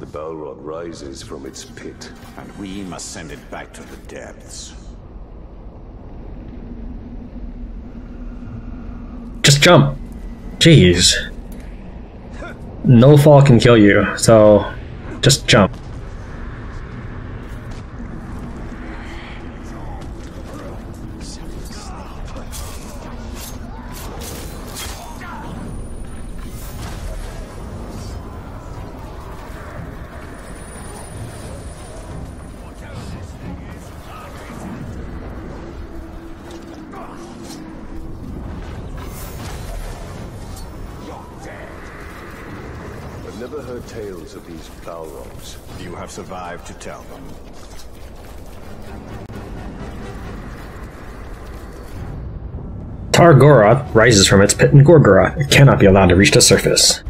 The Balrog rises from its pit. And we must send it back to the depths. Just jump. Jeez. No fall can kill you, so just jump. Rises from its pit in Gorgoroth. It cannot be allowed to reach the surface.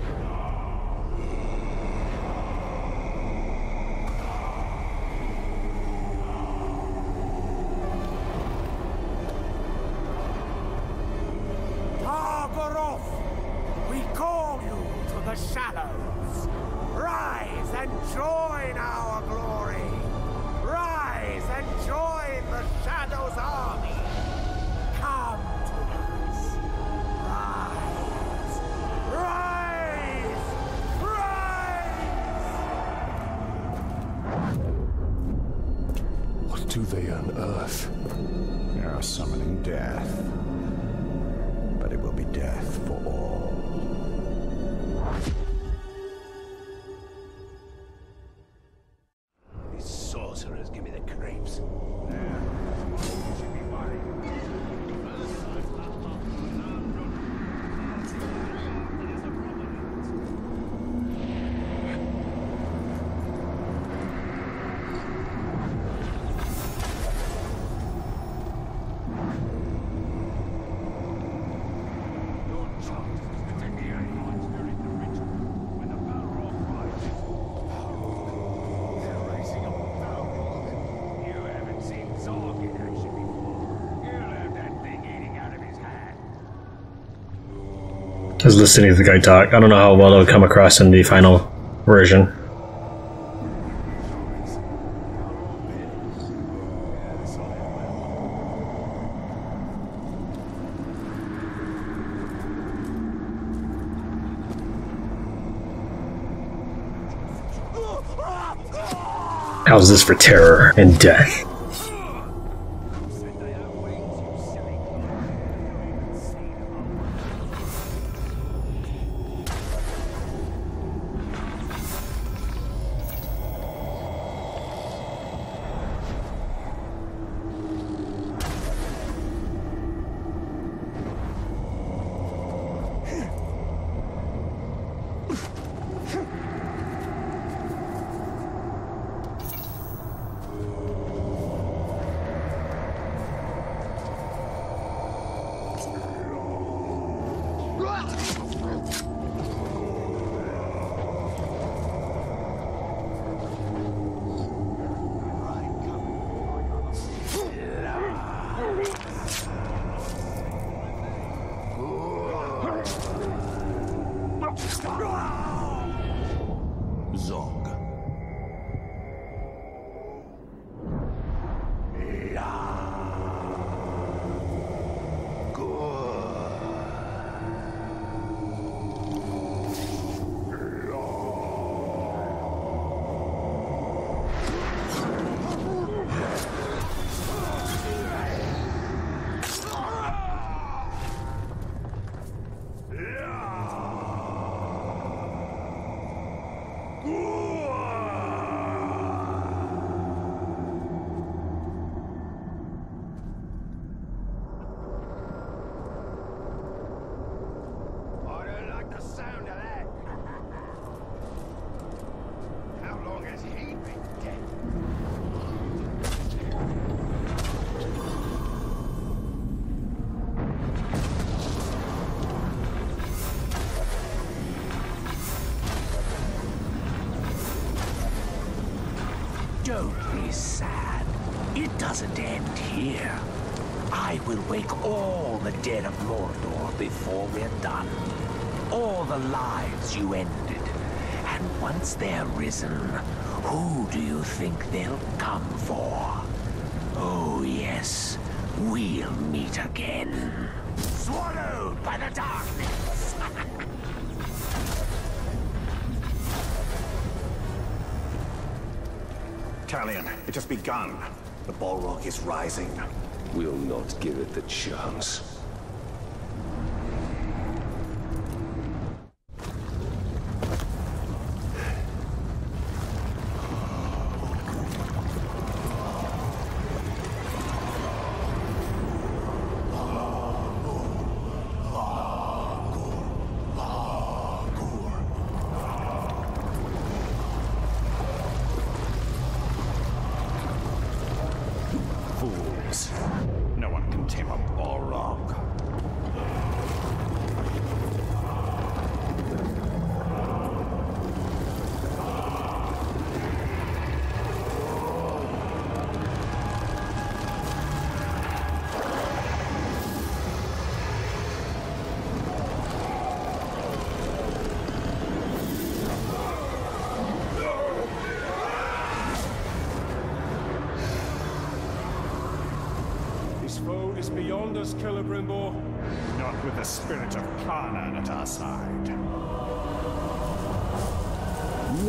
I was listening to the guy talk. I don't know how well it'll come across in the final version. How's this for terror and death? Doesn't end here. I will wake all the dead of Mordor before we're done. All the lives you ended, And once they're risen, who do you think they'll come for? Oh, yes, we'll meet again. Swallowed by the darkness! Talion, it has begun. The Balrog is rising. We'll not give it the chance.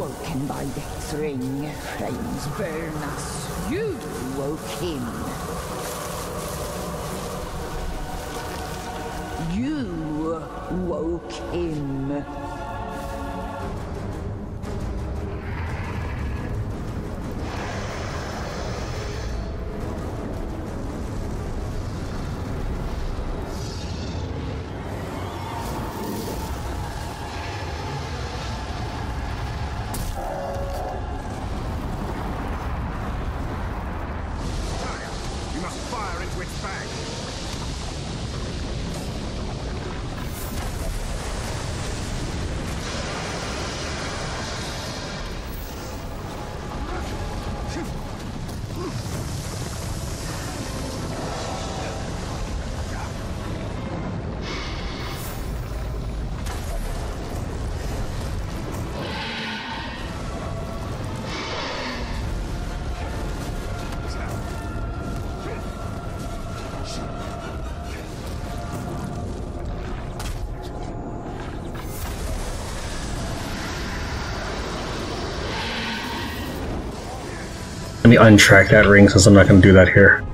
Woken by death's ring, flames burn us. You woke him. You woke him. Let me untrack that ring since I'm not going to do that here.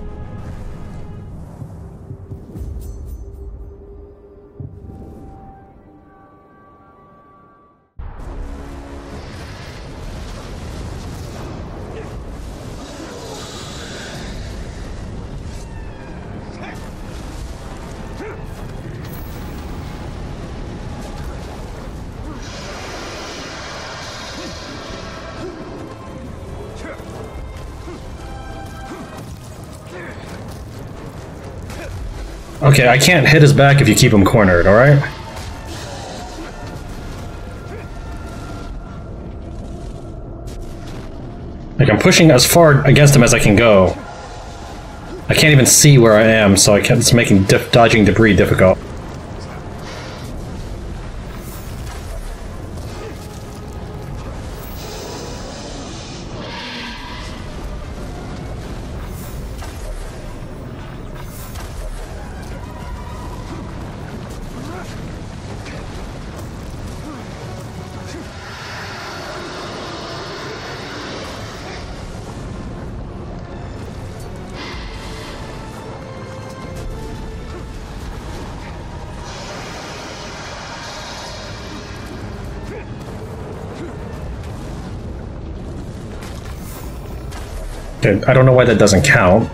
Okay, I can't hit his back if you keep him cornered, alright? Like, I'm pushing as far against him as I can go. I can't even see where I am, so I can't, it's making dodging debris difficult. I don't know why that doesn't count.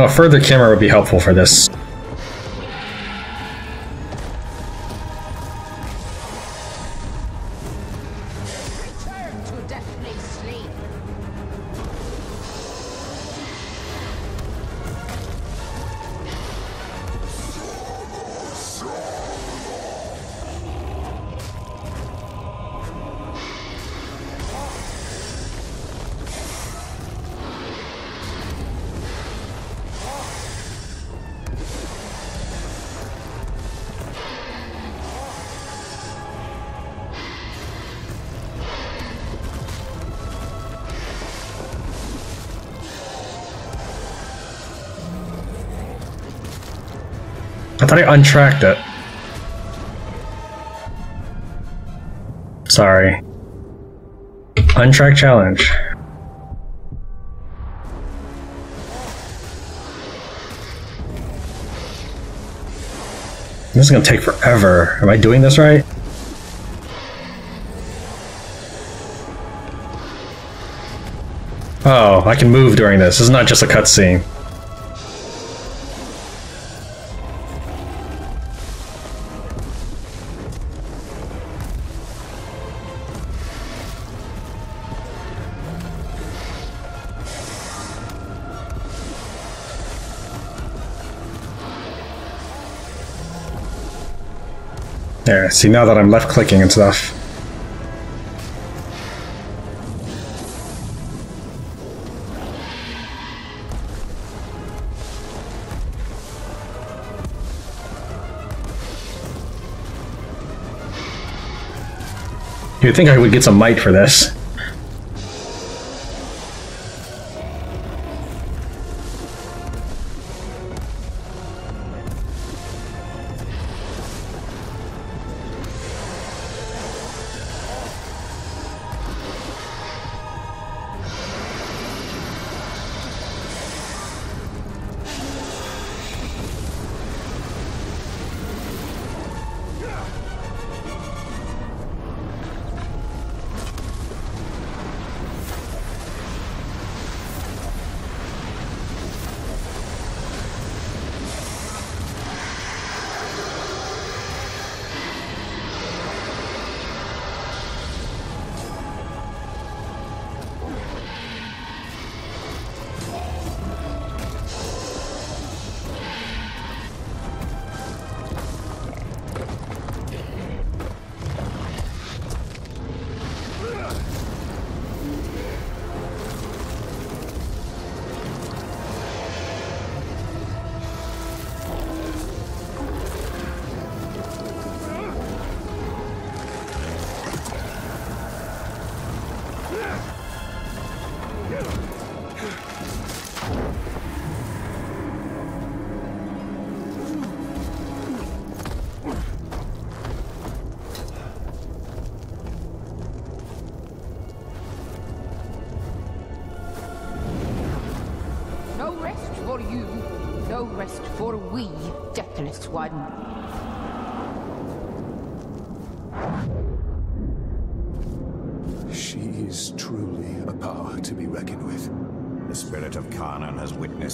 A further camera would be helpful for this. Thought I untracked it. Sorry. Untrack challenge. This is gonna take forever. Am I doing this right? Oh, I can move during this. This is not just a cutscene. See now that I'm left clicking and stuff. You'd think I would get some might for this.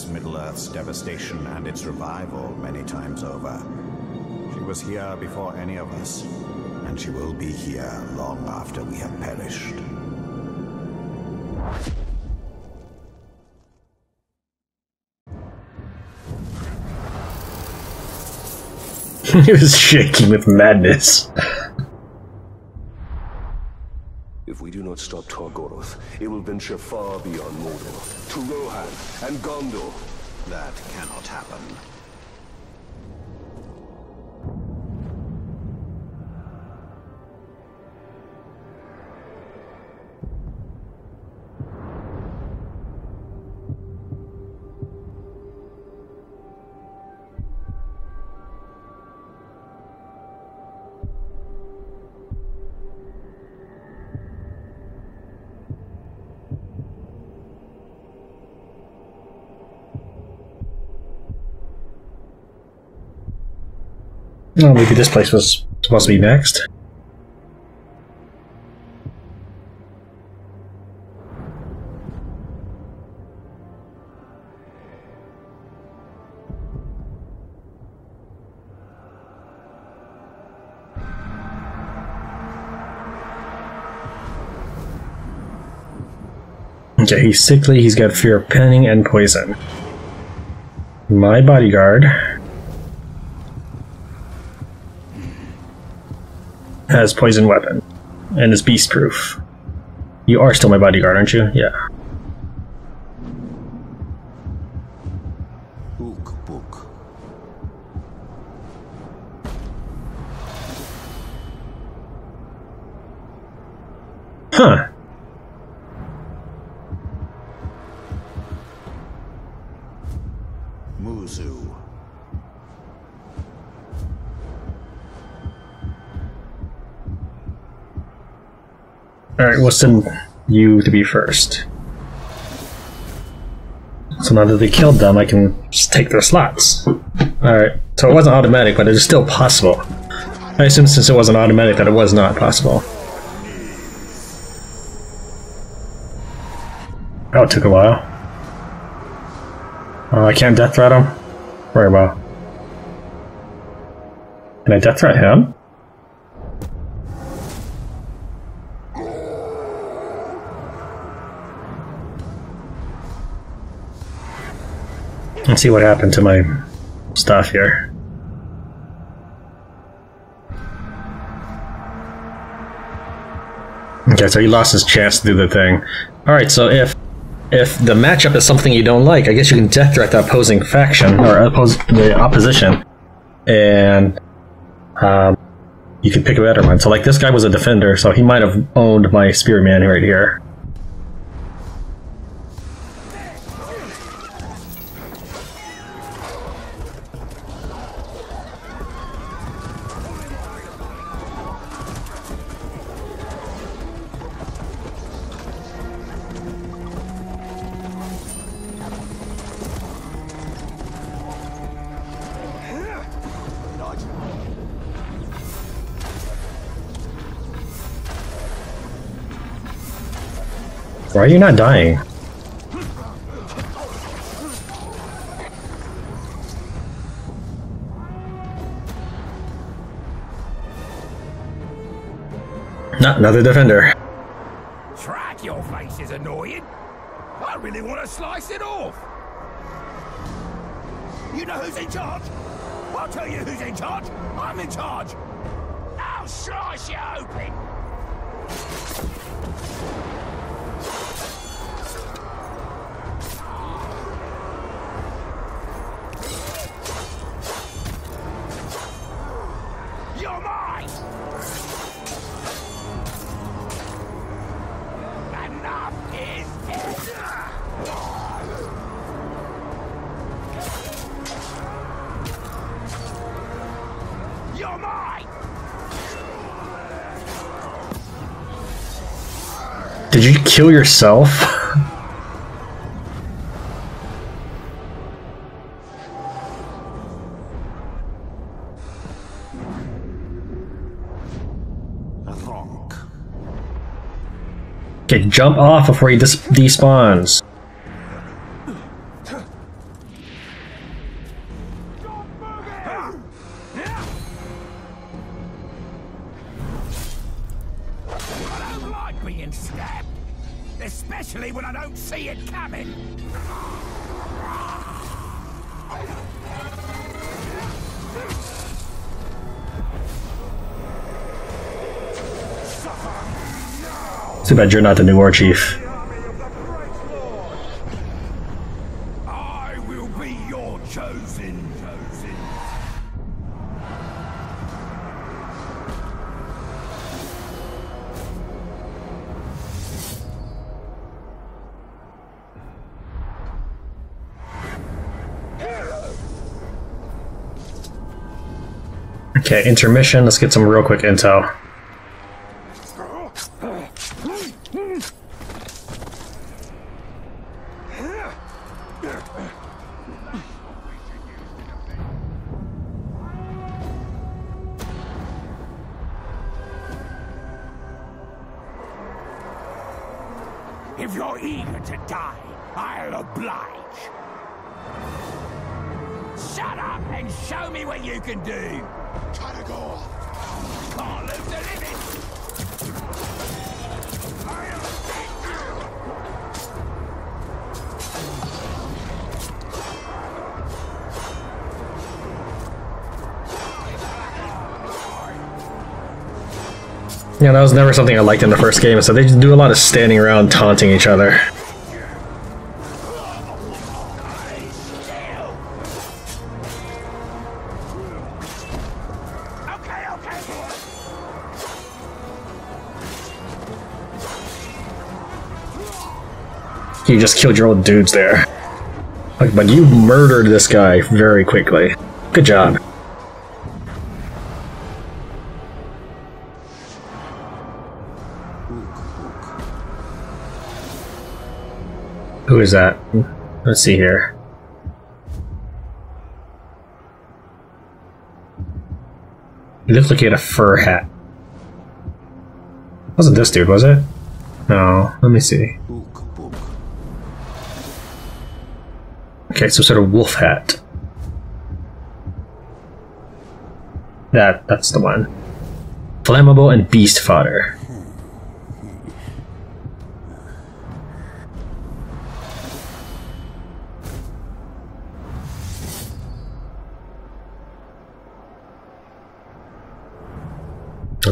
Middle-earth's devastation and its revival many times over. She was here before any of us, and she will be here long after we have perished. he was shaking with madness. Not stop Tar Goroth, it will venture far beyond Mordor, to Rohan and Gondor. That cannot happen. Well, maybe this place was supposed to be next. Okay, he's sickly, he's got fear of pinning and poison. My bodyguard has poison weapon and is beast proof. You are still my bodyguard, aren't you? Yeah. Send you to be first. So now that they killed them, I can just take their slots. Alright, so it wasn't automatic, but it is still possible. I assume since it wasn't automatic that it was not possible. Oh, it took a while. Oh, I can't death threat him? Very well. Can I death threat him? See what happened to my stuff here. Okay, so he lost his chance to do the thing. Alright, so if if the matchup is something you don't like, I guess you can death threat the opposing faction or oppose the opposition, and um, you can pick a better one. So, like this guy was a defender, so he might have owned my spearman right here. Why are you not dying? Not another defender. Track your face is annoying. I really want to slice it off. You know who's in charge? I'll tell you who's in charge. I'm in charge. I'll slice you open. Did you kill yourself? Okay, jump off before he dis- despawns. Being stabbed. Especially when I don't see it coming. Too bad you're not the new war chief. Okay, intermission. Let's get some real quick intel. That was never something I liked in the first game, so they do a lot of standing around taunting each other. You just killed your old dudes there. But you murdered this guy very quickly. Good job. That? Let's see here. He looked like he had a fur hat. Wasn't this dude, was it? No, let me see. Okay, some sort of wolf hat. That that's the one. Flammable and beast fodder.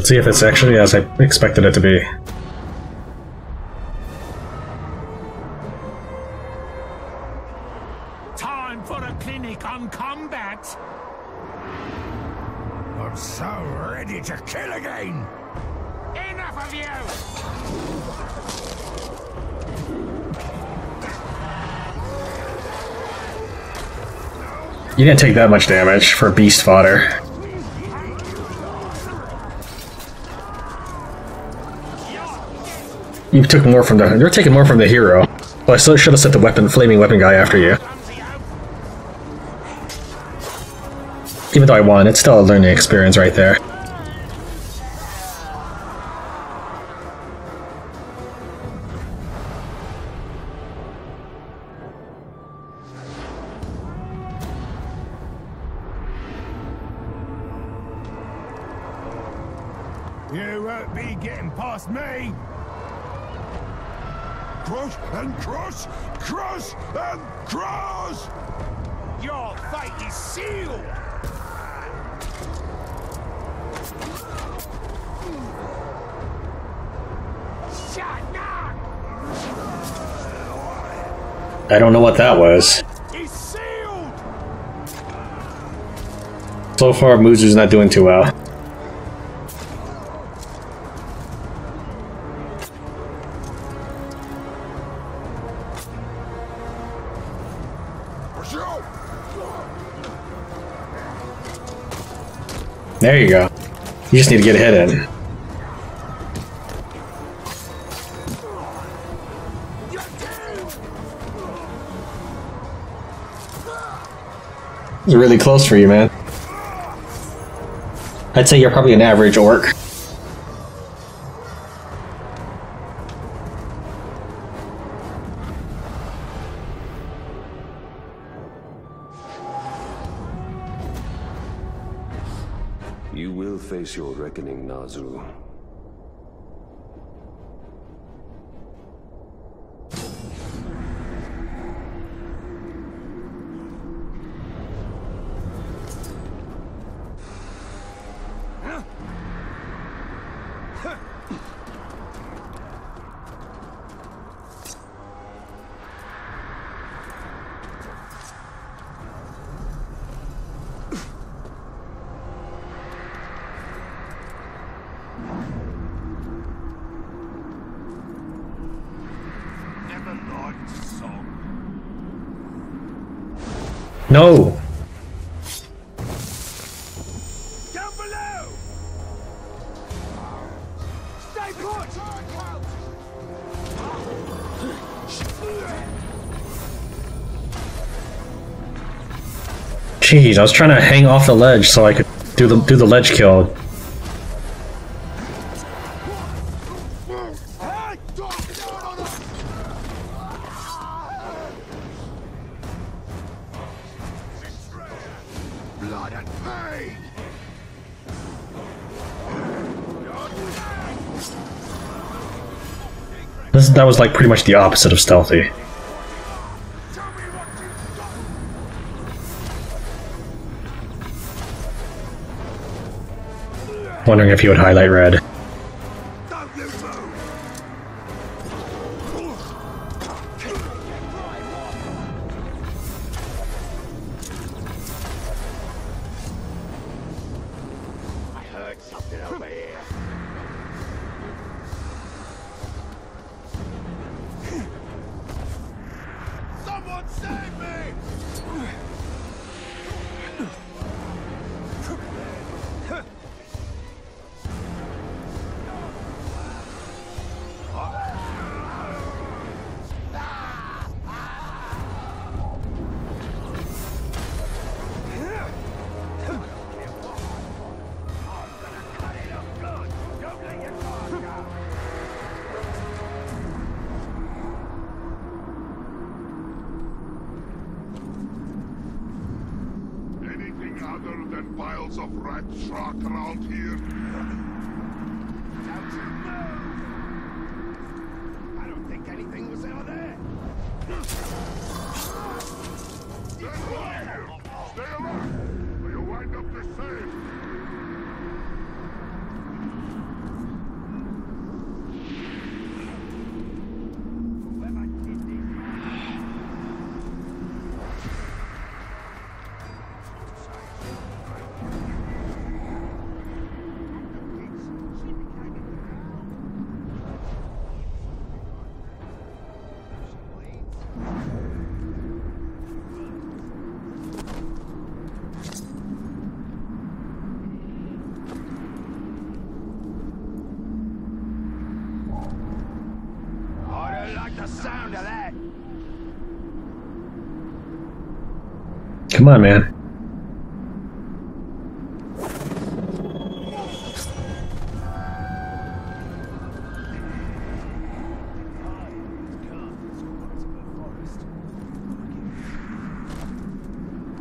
Let's see if it's actually as I expected it to be. Time for a clinic on combat. I'm so ready to kill again. Enough of you! You didn't take that much damage for beast fodder. You took more from the. You're taking more from the hero. Well, I still should have set the weapon, flaming weapon guy after you. Even though I won, it's still a learning experience right there. So far, Muzu's not doing too well. There you go. You just need to get a hit in. It's really close for you, man. I'd say you're probably an average orc. Jeez, I was trying to hang off the ledge so I could do the do the ledge kill. Blood and pain. This that was like pretty much the opposite of stealthy. Wondering if you would highlight red. Come on, man.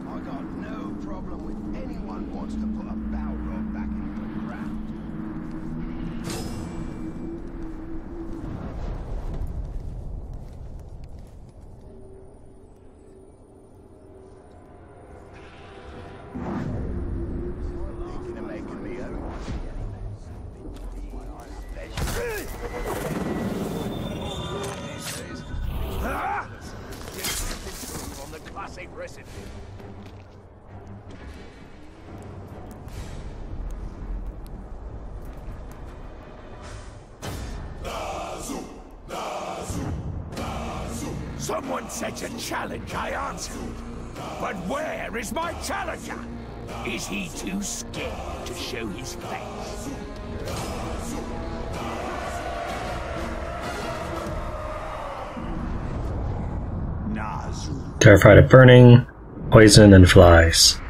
I got no problem with anyone wants to put a Someone sets a challenge, I answered. But where is my challenger? Is he too scared to show his face? Terrified of burning, poison, and flies.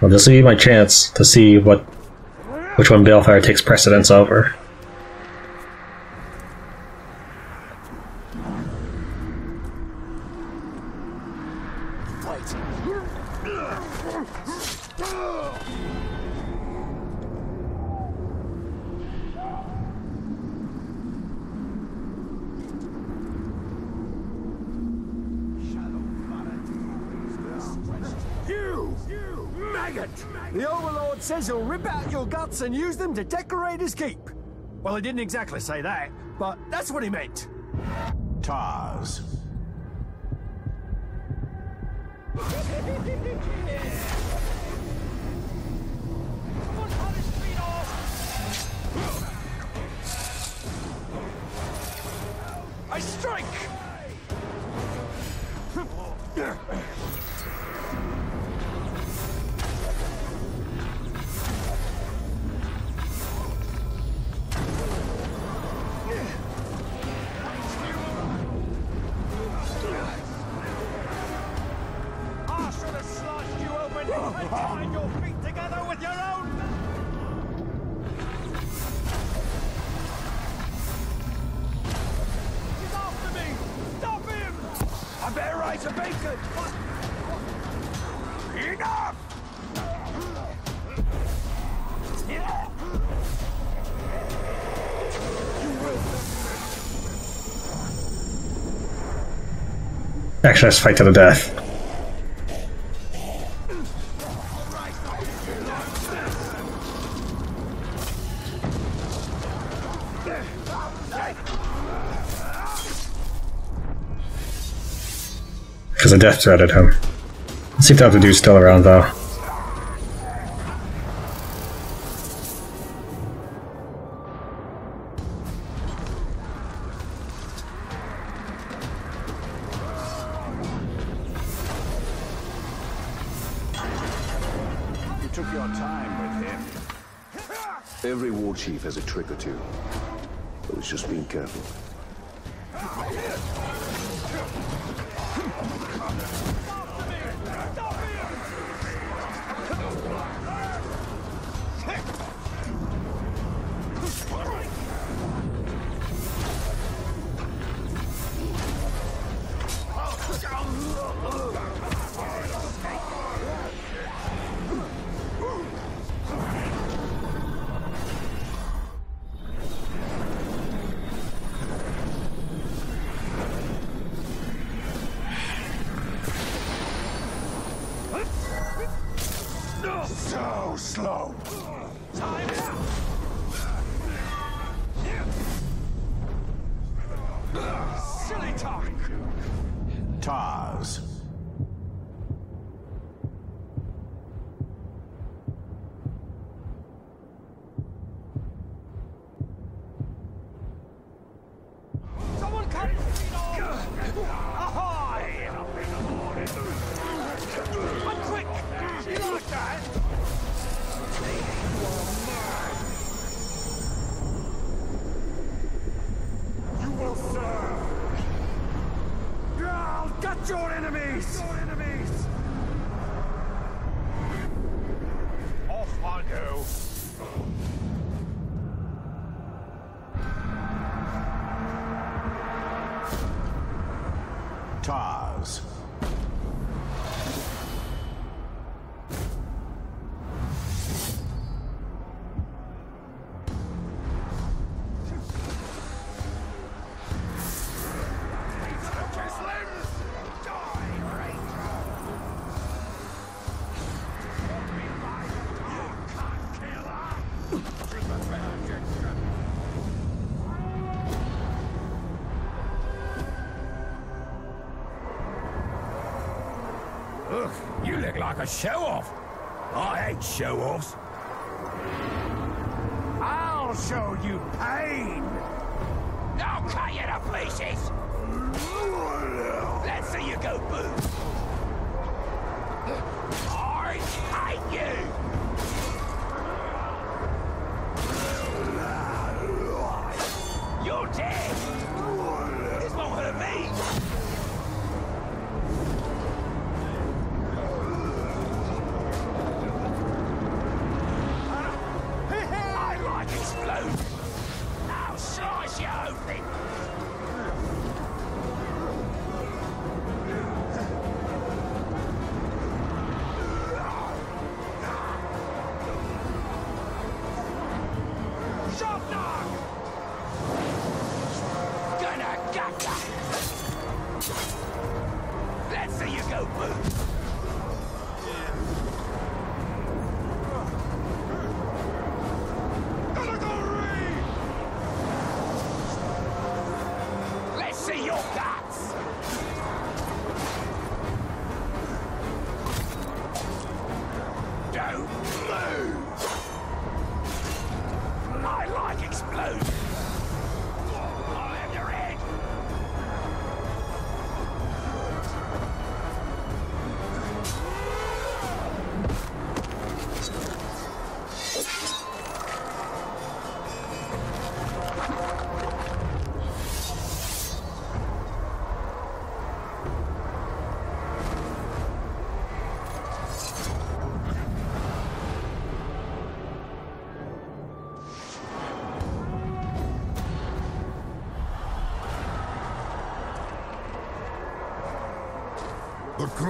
Well, this will be my chance to see what which one Balefire takes precedence over. He didn't exactly say that, but that's what he meant. Tarz. Actually, let's fight to the death. Because a death threatened him. Let's see if the other dude's still around, though. cars. a show-off. I hate show-offs.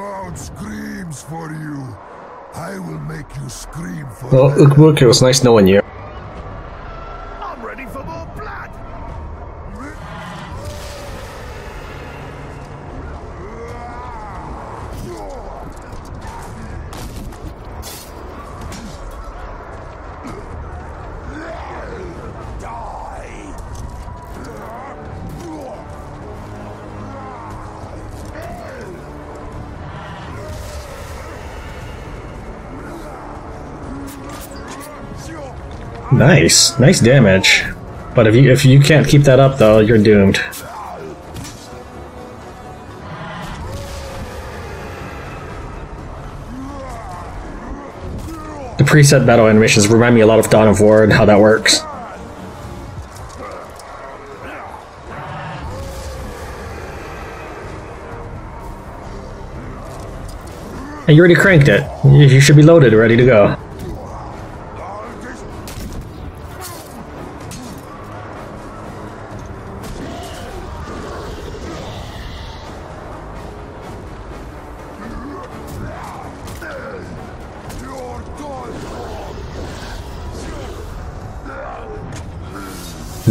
crowd screams for you. I will make you scream for Well, look, it was nice knowing you. Nice, nice damage. But if you if you can't keep that up though, you're doomed. The preset battle animations remind me a lot of Dawn of War and how that works. And you already cranked it. You should be loaded, ready to go.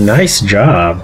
Nice job.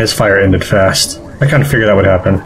His fire ended fast. I kind of figured that would happen.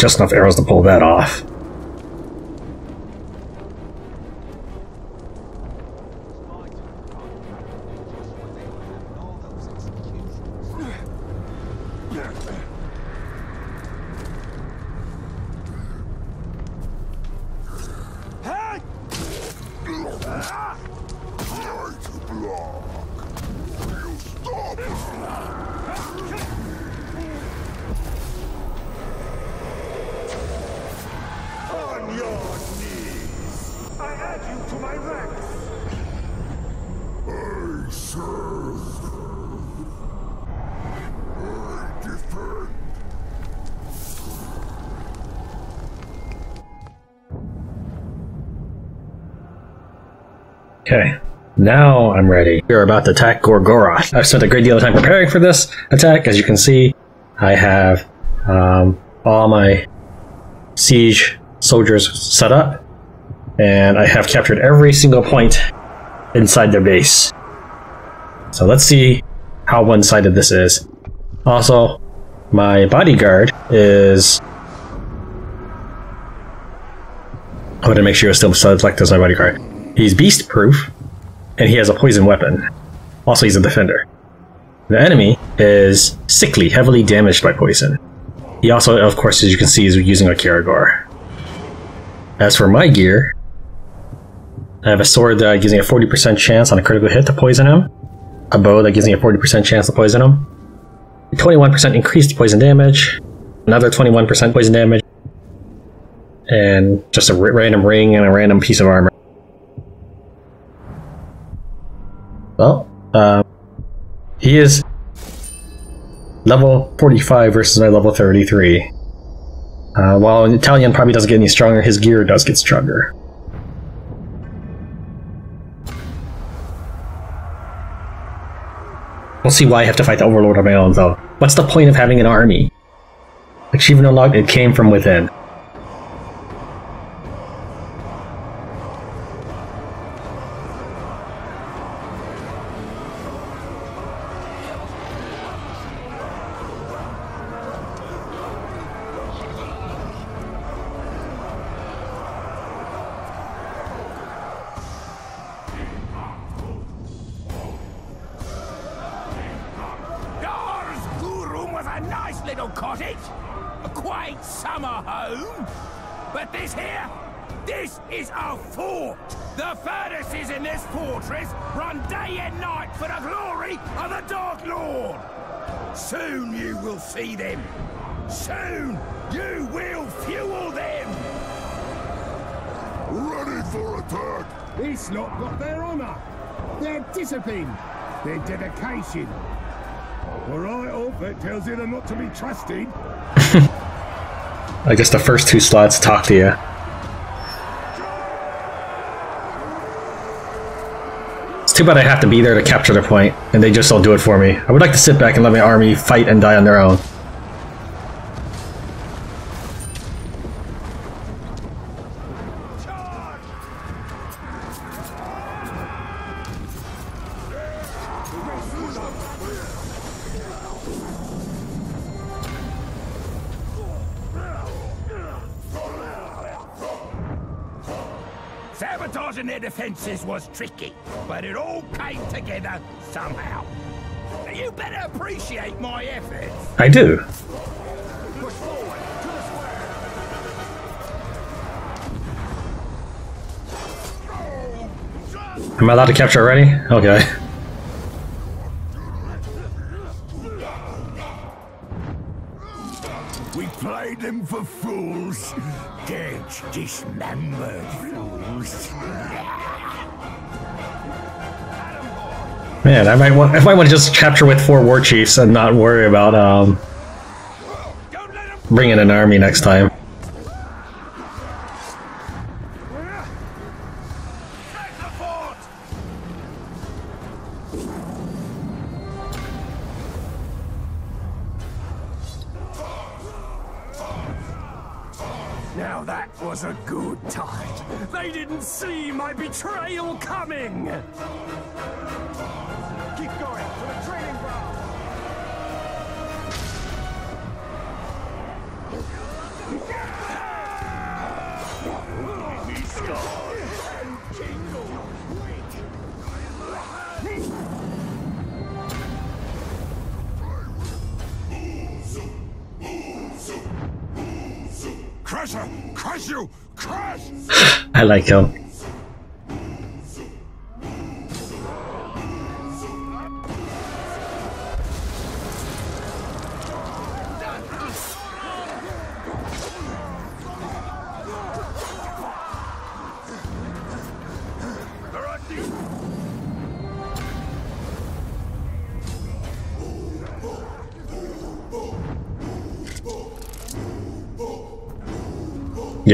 Just enough arrows to pull that off. Now I'm ready. We are about to attack Gorgoroth. I've spent a great deal of time preparing for this attack. As you can see, I have um, all my siege soldiers set up, and I have captured every single point inside their base. So let's see how one-sided this is. Also, my bodyguard is. I want to make sure it's still select as my bodyguard. He's beast proof, and he has a poison weapon. Also, he's a defender. The enemy is sickly, heavily damaged by poison. He also, of course, as you can see, is using a Karagor. As for my gear, I have a sword that gives me a 40% chance on a critical hit to poison him, a bow that gives me a 40% chance to poison him, 21% increased poison damage, another 21% poison damage, and just a random ring and a random piece of armor. Well, um, he is level 45 versus my level 33. Uh, while an Italian probably doesn't get any stronger, his gear does get stronger. We'll see why I have to fight the Overlord on my own, though. What's the point of having an army? Achievement unlocked, it came from within. But this here, this is a fort. The furnaces in this fortress run day and night for the glory of the Dark Lord. Soon you will see them. Soon you will fuel them. Ready for attack! This lot got their honour, their discipline, their dedication. All right, off, it tells you they're not to be trusted. I guess the first two slots talk to you. It's too bad I have to be there to capture the point, and they just don't do it for me. I would like to sit back and let my army fight and die on their own. Tricky, but it all came together somehow. You better appreciate my efforts. I do. Am I allowed to capture already? Okay. Man, I might want I might want to just capture with four war chiefs and not worry about um bringing an army next time.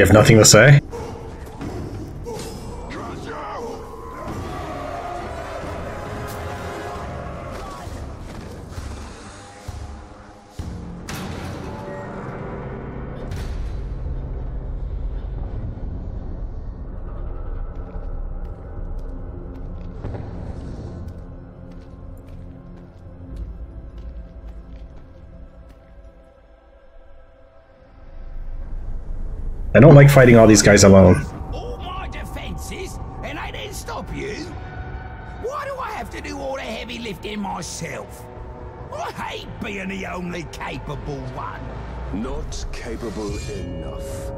Have nothing to say? I don't like fighting all these guys alone. All my defenses, and they didn't stop you? Why do I have to do all the heavy lifting myself? I hate being the only capable one. Not capable enough.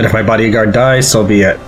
And if my bodyguard dies, so be it.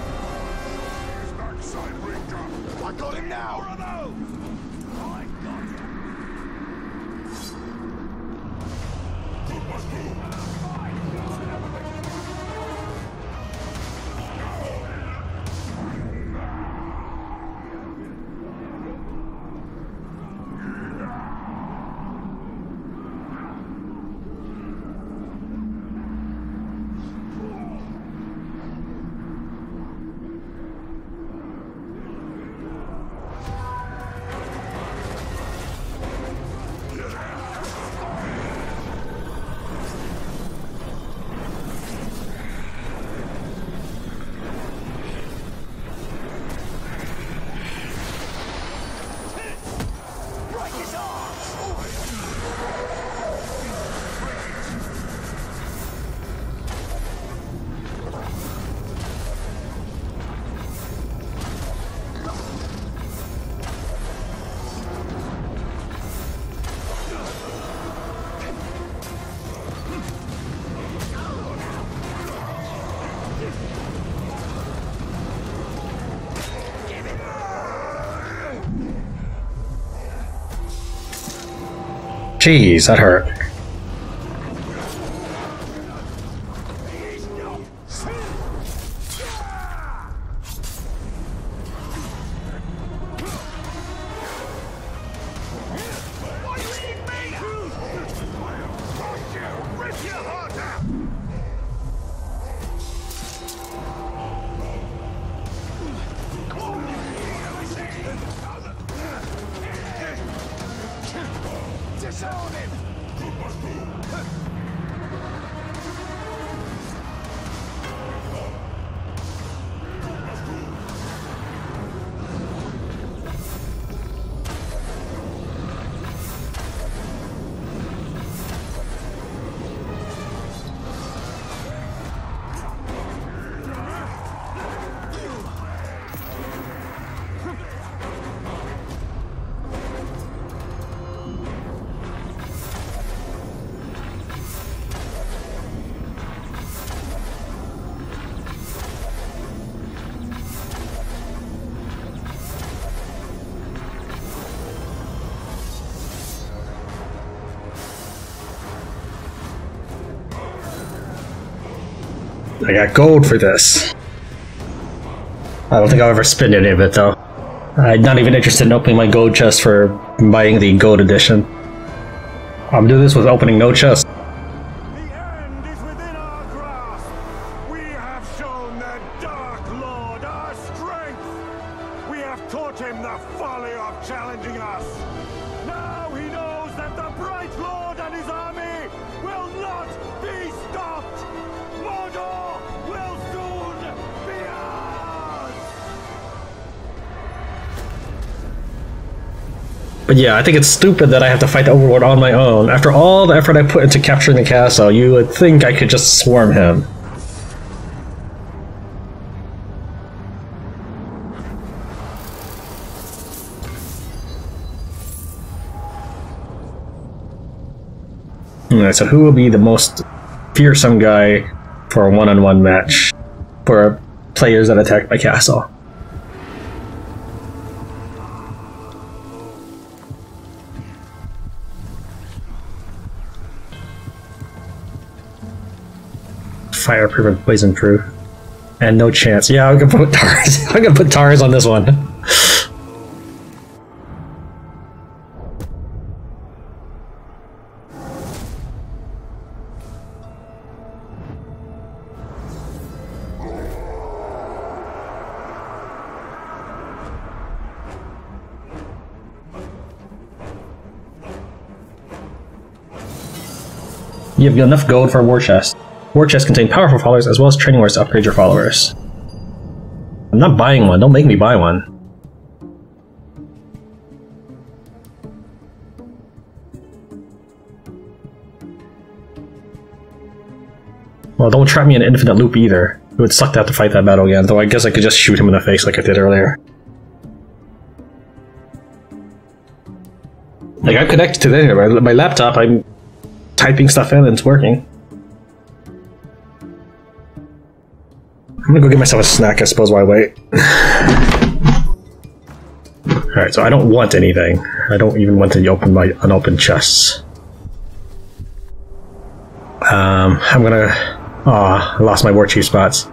Jeez, that hurt. I got gold for this. I don't think I'll ever spend any of it though. I'm not even interested in opening my gold chest for buying the gold edition. I'm doing this with opening no chest. But yeah, I think it's stupid that I have to fight the Overlord on my own. After all the effort I put into capturing the castle, you would think I could just swarm him. Alright, so who will be the most fearsome guy for a one-on-one match for players that attack my castle? Fireproof and poison proof. And no chance. Yeah, I'm gonna put Tarz. I'm gonna put Tarz on this one. You have enough gold for a war chest. War chests contain powerful followers as well as training orders to upgrade your followers. I'm not buying one, don't make me buy one. Well, don't trap me in an infinite loop either. It would suck to have to fight that battle again, though I guess I could just shoot him in the face like I did earlier. Like, I'm connected to the my, my laptop, I'm typing stuff in and it's working. I'm gonna go get myself a snack, I suppose, while I wait. Alright, so I don't want anything. I don't even want to open my unopened chests. Um, I'm gonna... Aw, I lost my war chief spots.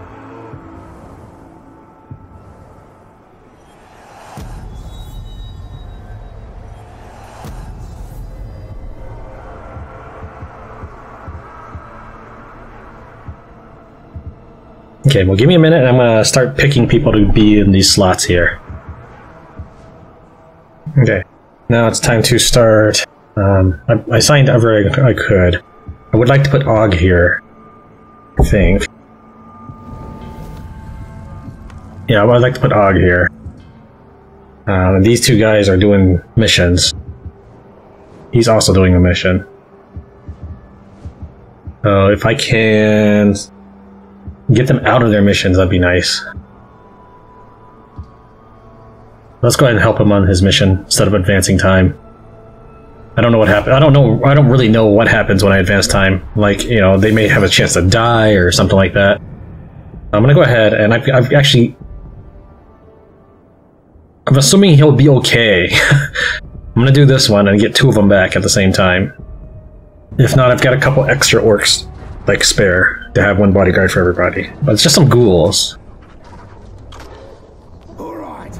Okay, well, give me a minute and I'm gonna start picking people to be in these slots here. Okay, now it's time to start. Um, I, I signed ever I, could. I would like to put Og here. I think. Yeah, I would like to put Og here. Um, these two guys are doing missions. He's also doing a mission. So if I can get them out of their missions, that'd be nice. Let's go ahead and help him on his mission instead of advancing time. I don't know what happened. I don't know. I don't really know what happens when I advance time. Like, you know, they may have a chance to die or something like that. I'm gonna go ahead and I've, I've actually. I'm assuming he'll be okay. I'm gonna do this one and get two of them back at the same time. If not, I've got a couple extra orcs, like spare, to have one bodyguard for everybody. But it's just some ghouls. All right.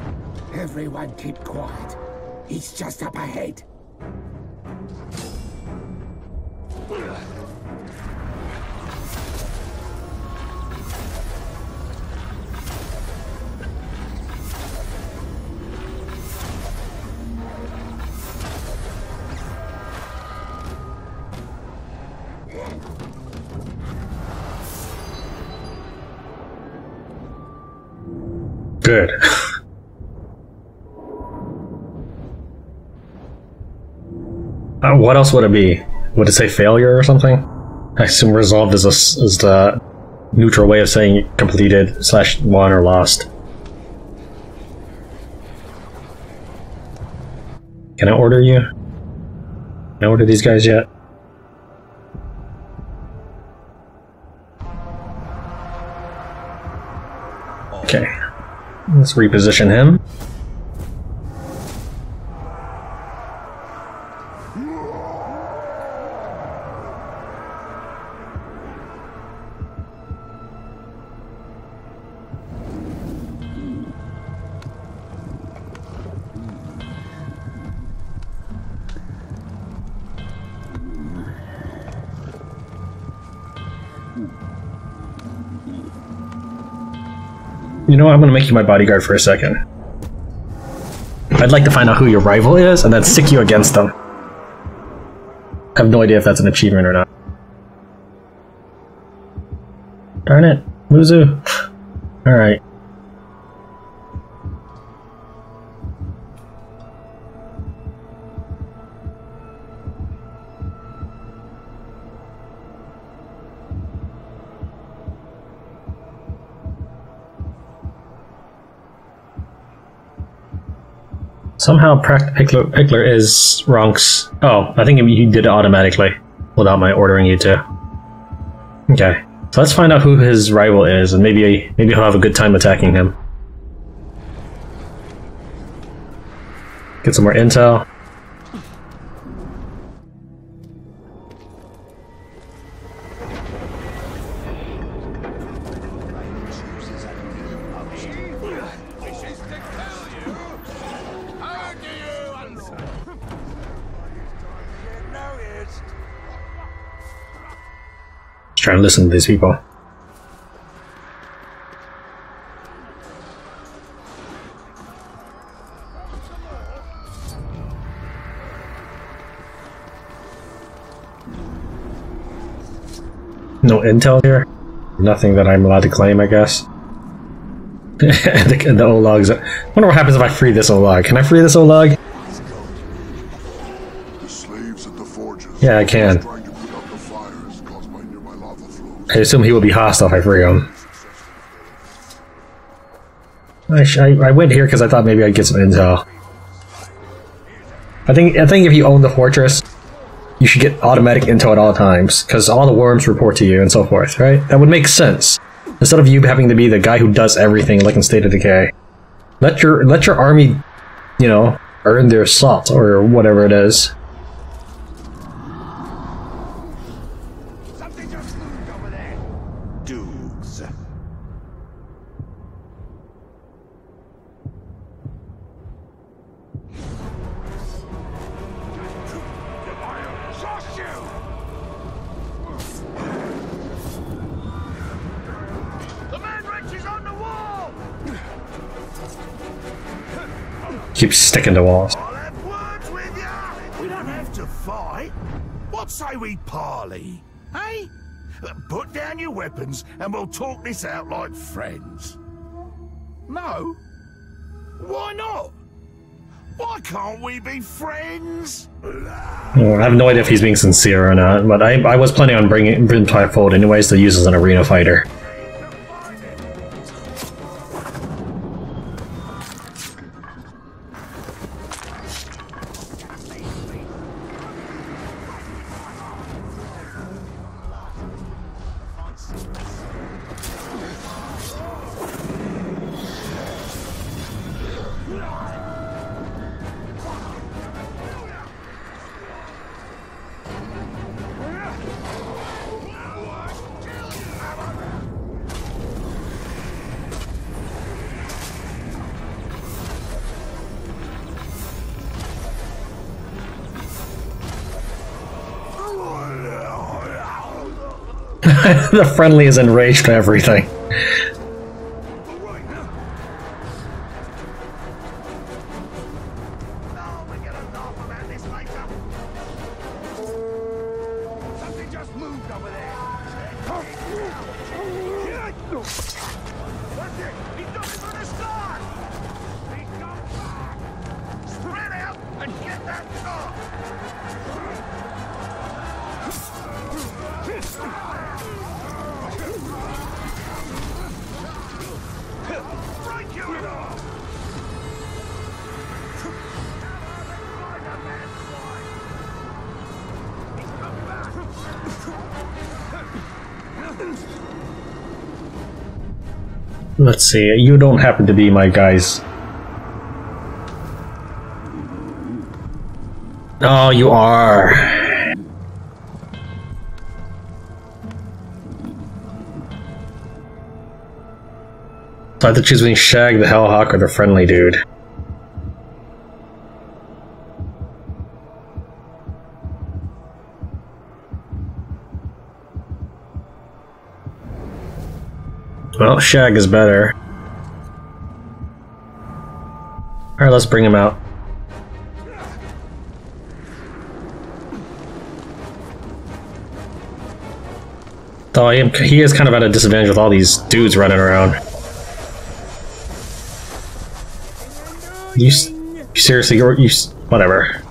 Everyone keep quiet. He's just up ahead. Good. Uh, what else would it be? Would it say failure or something? I assume resolved is, a is the neutral way of saying completed slash won or lost. Can I order you? Can I order these guys yet? Okay. Let's reposition him. Know what? I'm gonna make you my bodyguard for a second. I'd like to find out who your rival is and then stick you against them. I have no idea if that's an achievement or not. Darn it, Muzu. Alright. Somehow Pract Pickler, Pickler is Ronk's. Oh, I think he did it automatically without my ordering you to. Okay, so let's find out who his rival is, and maybe maybe he'll have a good time attacking him. Get some more intel. To listen to these people. No intel here? Nothing that I'm allowed to claim, I guess. the, the Ologs. I wonder what happens if I free this Olog. Can I free this Olog? Yeah, I can. I assume he will be hostile if I free him. I, I, I went here because I thought maybe I'd get some intel. I think I think if you own the fortress, you should get automatic intel at all times because all the worms report to you and so forth, right? That would make sense instead of you having to be the guy who does everything like in State of Decay. Let your let your army, you know, earn their salt or whatever it is. Keep sticking to walls. We don't have to fight. What say we parley? Hey? Put down your weapons and we'll talk this out like friends. No? Why not? Why can't we be friends? I have no idea if he's being sincere or not, but I, I was planning on bringing Brim Typhoid anyways to use as an arena fighter. the friendly is enraged by everything. See. You don't happen to be my guys. Oh, you are. So I have to choose between Shag, the Hellhawk, or the friendly dude. Well, Shag is better. Alright, let's bring him out. Though I am, he is kind of at a disadvantage with all these dudes running around. You, you seriously, you, whatever.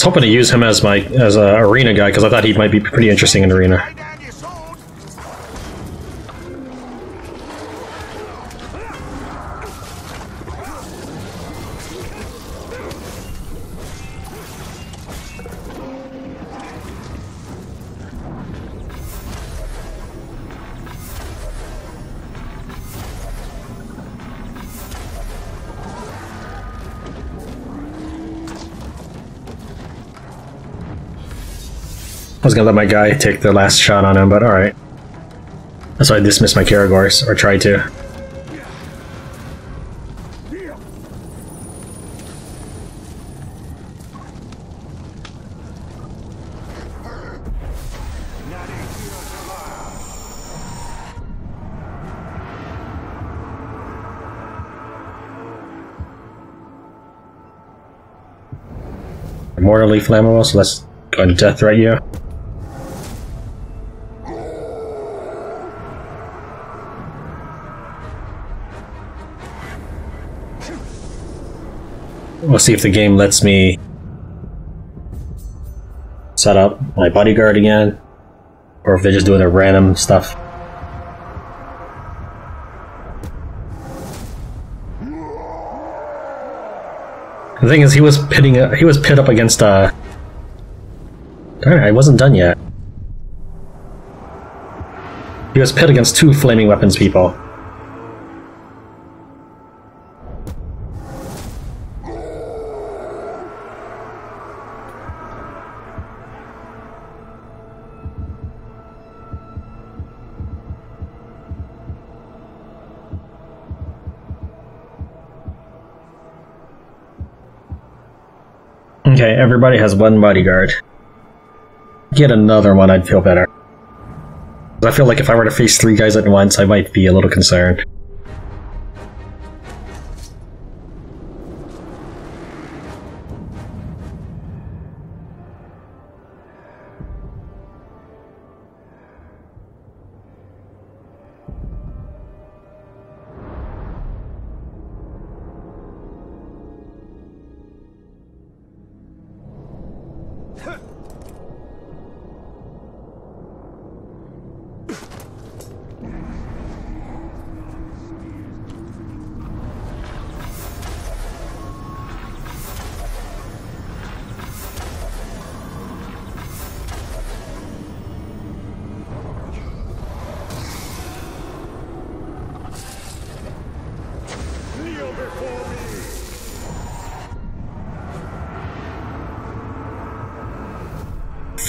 Was hoping to use him as my as a arena guy because I thought he might be pretty interesting in arena. Was gonna let my guy take the last shot on him, but alright. That's why I dismissed my Karagors, or tried to. Mortally flammable, so let's go and death threat you. We'll see if the game lets me set up my bodyguard again, or if they're just doing their random stuff. The thing is, he was pitting. uh, He was pit up against. Uh, darn it, I wasn't done yet. He was pit against two flaming weapons people. Everybody has one bodyguard. Get another one, I'd feel better. I feel like if I were to face three guys at once, I might be a little concerned.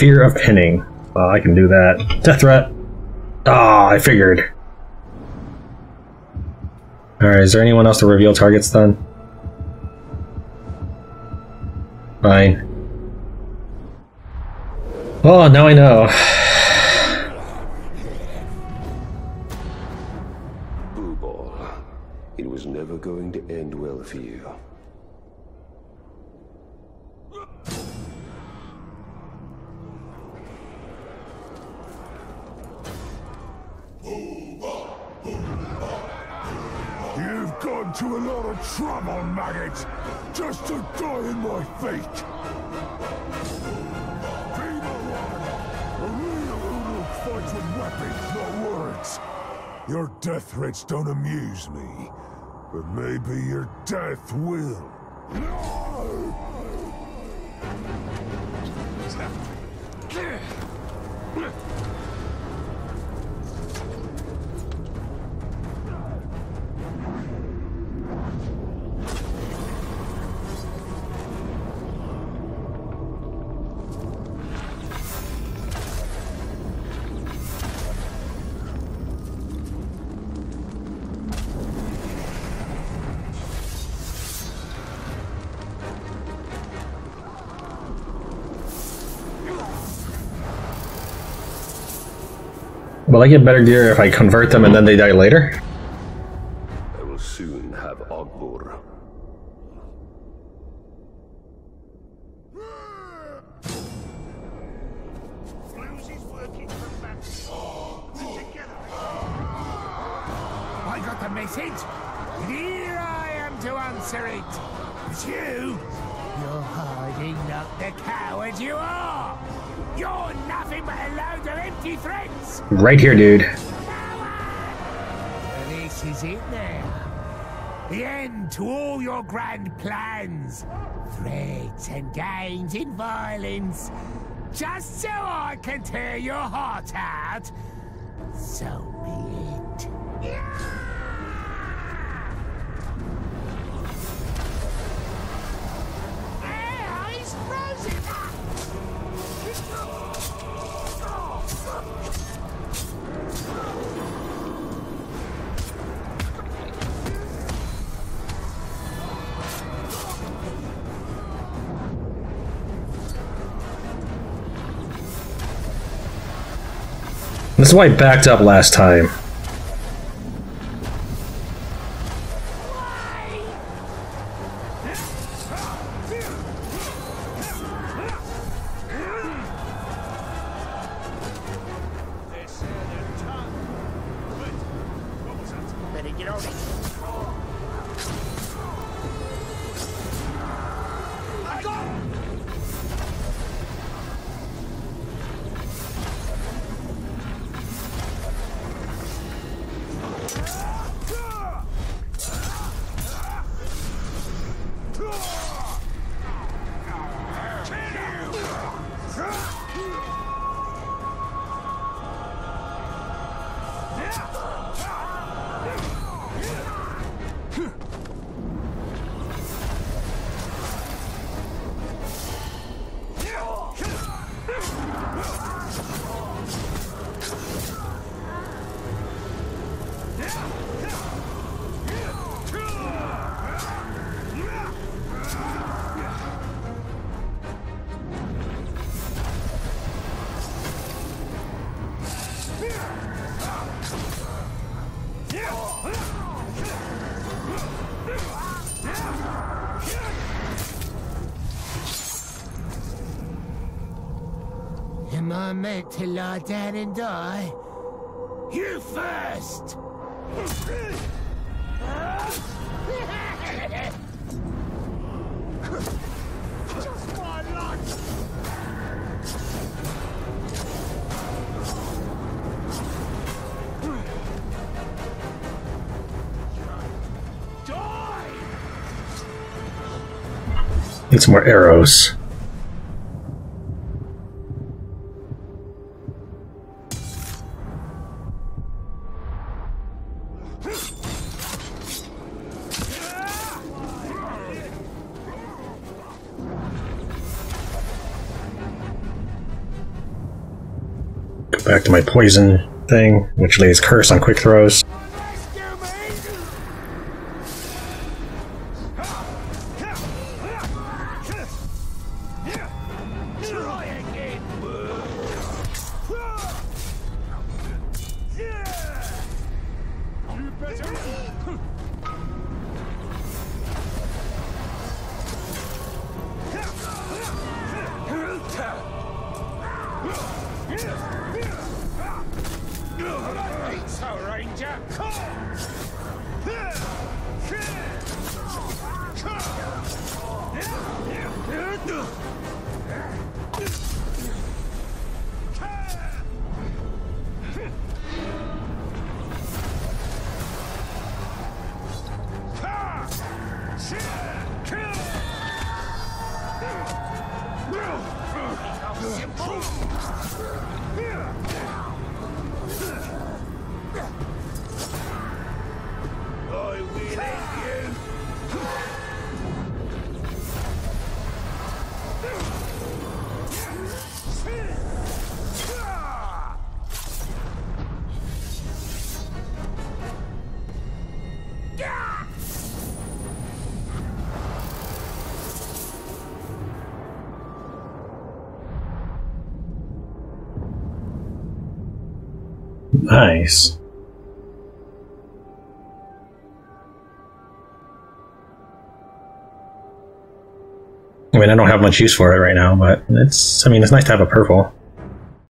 Fear of pinning. Well, I can do that. Death threat. Ah, I figured. Alright, is there anyone else to reveal targets then? Fine. Oh, now I know. Boo Ball, it was never going to end well for you. Just to die in my. Feeble a real Uruk fights with weapons, not words. Your death threats don't amuse me, but maybe your death will. Will I get better gear if I convert them and then they die later? Here, dude. This is it now. The end to all your grand plans. Threats and games in violence. Just so I can tear your heart out. So This is why I backed up last time. Need some more arrows. Go back to my poison thing, which lays curse on quick throws. Much use for it right now, but it's, I mean, it's nice to have a purple.